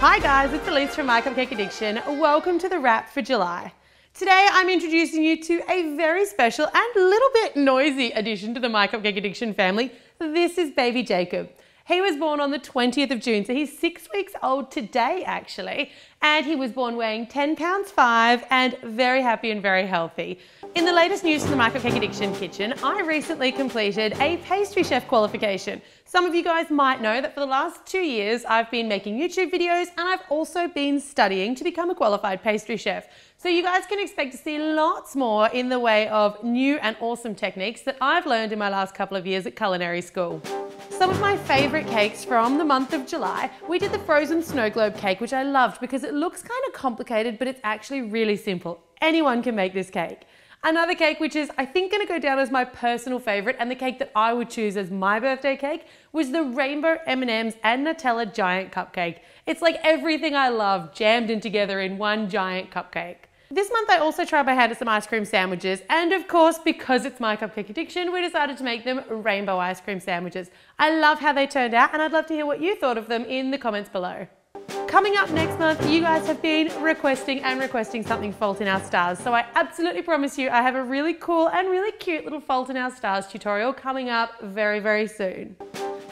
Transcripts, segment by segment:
Hi guys, it's Elise from My Cupcake Addiction. Welcome to the wrap for July. Today I'm introducing you to a very special and little bit noisy addition to the My Cupcake Addiction family. This is baby Jacob. He was born on the 20th of June, so he's six weeks old today actually, and he was born weighing 10 pounds 5 and very happy and very healthy. In the latest news from the My Cupcake Addiction Kitchen, I recently completed a pastry chef qualification. Some of you guys might know that for the last two years I've been making YouTube videos and I've also been studying to become a qualified pastry chef. So you guys can expect to see lots more in the way of new and awesome techniques that I've learned in my last couple of years at culinary school. Some of my favourite cakes from the month of July, we did the frozen snow globe cake, which I loved because it looks kind of complicated, but it's actually really simple. Anyone can make this cake. Another cake which is I think going to go down as my personal favorite and the cake that I would choose as my birthday cake was the rainbow M&Ms and Nutella giant cupcake. It's like everything I love jammed in together in one giant cupcake. This month I also tried my hand at some ice cream sandwiches and of course because it's my cupcake addiction we decided to make them rainbow ice cream sandwiches. I love how they turned out and I'd love to hear what you thought of them in the comments below. Coming up next month, you guys have been requesting and requesting something Fault in Our Stars. So I absolutely promise you I have a really cool and really cute little Fault in Our Stars tutorial coming up very, very soon.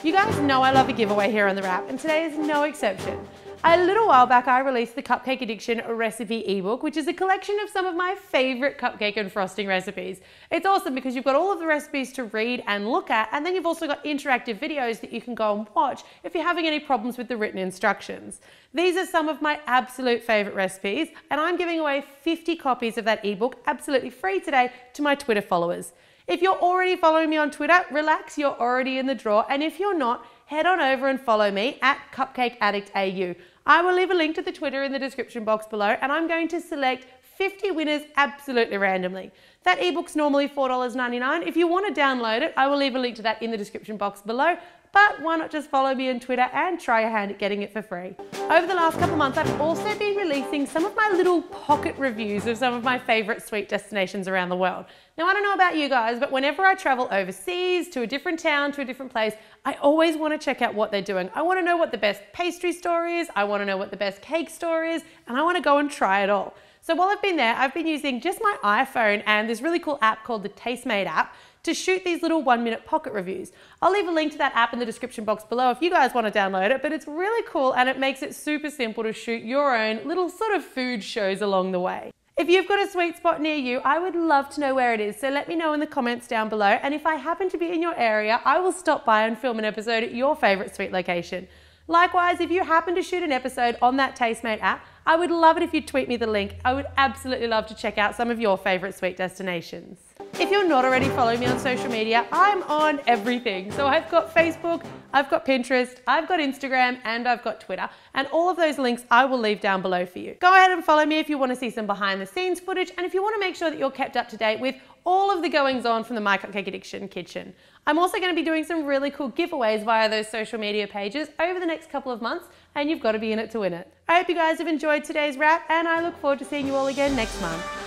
You guys know I love a giveaway here on The Wrap and today is no exception. A little while back, I released the Cupcake Addiction recipe ebook, which is a collection of some of my favorite cupcake and frosting recipes. It's awesome because you've got all of the recipes to read and look at, and then you've also got interactive videos that you can go and watch if you're having any problems with the written instructions. These are some of my absolute favorite recipes, and I'm giving away 50 copies of that ebook absolutely free today to my Twitter followers. If you're already following me on Twitter, relax, you're already in the draw, and if you're not, head on over and follow me at Cupcake Addict AU. I will leave a link to the Twitter in the description box below and I'm going to select 50 winners absolutely randomly. That ebook's normally $4.99. If you want to download it, I will leave a link to that in the description box below but why not just follow me on Twitter and try your hand at getting it for free. Over the last couple months, I've also been releasing some of my little pocket reviews of some of my favorite sweet destinations around the world. Now, I don't know about you guys, but whenever I travel overseas to a different town, to a different place, I always want to check out what they're doing. I want to know what the best pastry store is, I want to know what the best cake store is, and I want to go and try it all. So while I've been there, I've been using just my iPhone and this really cool app called the Tastemade app to shoot these little one minute pocket reviews. I'll leave a link to that app in the description box below if you guys want to download it, but it's really cool and it makes it super simple to shoot your own little sort of food shows along the way. If you've got a sweet spot near you, I would love to know where it is, so let me know in the comments down below. And if I happen to be in your area, I will stop by and film an episode at your favourite sweet location. Likewise, if you happen to shoot an episode on that Tastemade app, I would love it if you'd tweet me the link. I would absolutely love to check out some of your favourite sweet destinations. If you're not already following me on social media, I'm on everything. So I've got Facebook, I've got Pinterest, I've got Instagram, and I've got Twitter. And all of those links I will leave down below for you. Go ahead and follow me if you want to see some behind the scenes footage and if you want to make sure that you're kept up to date with all of the goings on from the My Cupcake Addiction kitchen. I'm also going to be doing some really cool giveaways via those social media pages over the next couple of months, and you've got to be in it to win it. I hope you guys have enjoyed today's wrap, and I look forward to seeing you all again next month.